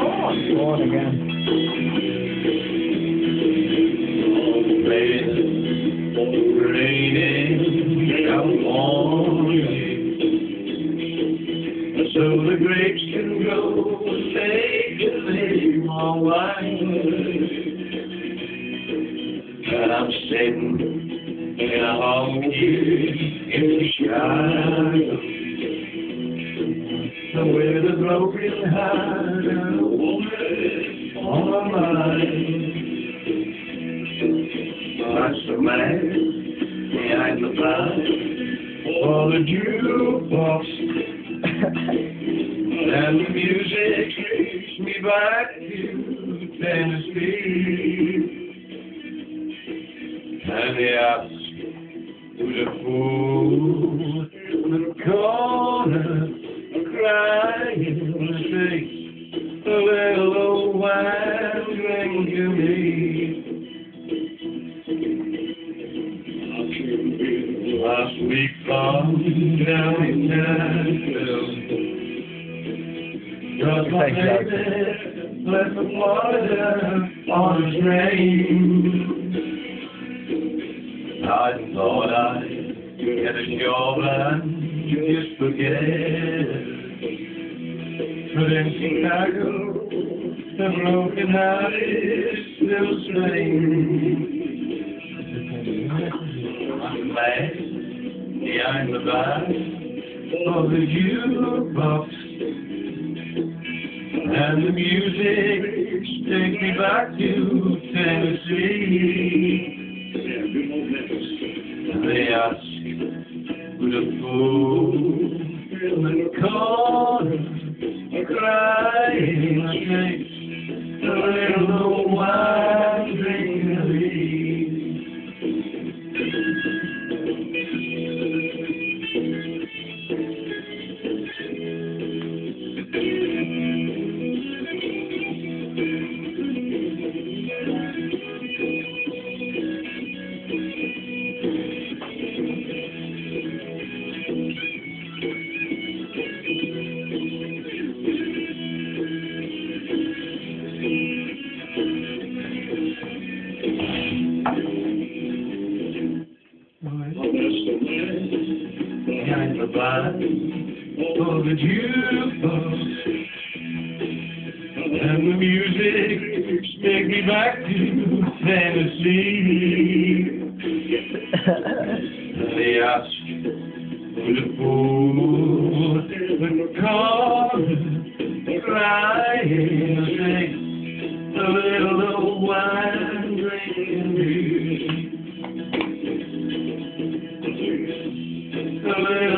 on again. So the grapes can grow and a little more wine. And I'm sitting in a honky in Chicago. With a broken heart and a woman on my mind. That's the man behind the bar for the jukebox. and the music takes me back to Tennessee. And they ask who's a fool the corner the face. A little old wine drink to me. Last week from down in Nashville. Just my baby left the Florida on a train. I thought I'd get a job and just forget in Chicago, the broken heart is still staying. I'm back behind the bar of the jukebox. And the music takes me back to Tennessee. They ask who the fool in the bar for the jukebox. And the music take me back to. And they ask the fool crying a little old wine drinking me. A little